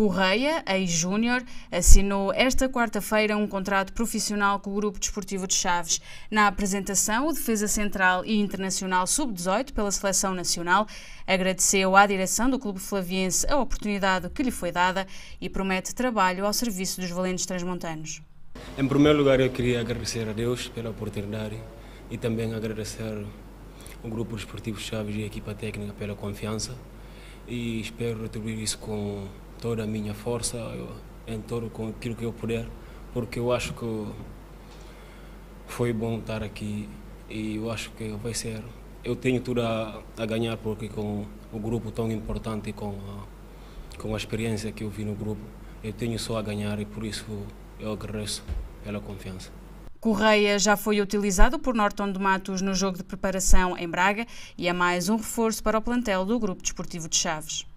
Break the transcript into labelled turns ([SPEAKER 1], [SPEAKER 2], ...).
[SPEAKER 1] Correia, ex-júnior, assinou esta quarta-feira um contrato profissional com o Grupo Desportivo de Chaves. Na apresentação, o defesa central e internacional sub-18 pela seleção nacional agradeceu à direção do Clube Flaviense a oportunidade que lhe foi dada e promete trabalho ao serviço dos valentes transmontanos.
[SPEAKER 2] Em primeiro lugar, eu queria agradecer a Deus pela oportunidade e também agradecer o Grupo Desportivo Chaves e a equipa técnica pela confiança e espero retribuir isso com toda a minha força, em todo com aquilo que eu puder, porque eu acho que foi bom estar aqui e eu acho que vai ser. Eu tenho tudo a, a ganhar porque com o grupo tão importante com a, com a experiência que eu vi no grupo, eu tenho só a ganhar e por isso eu agradeço pela confiança.
[SPEAKER 1] Correia já foi utilizado por Norton de Matos no jogo de preparação em Braga e é mais um reforço para o plantel do Grupo Desportivo de Chaves.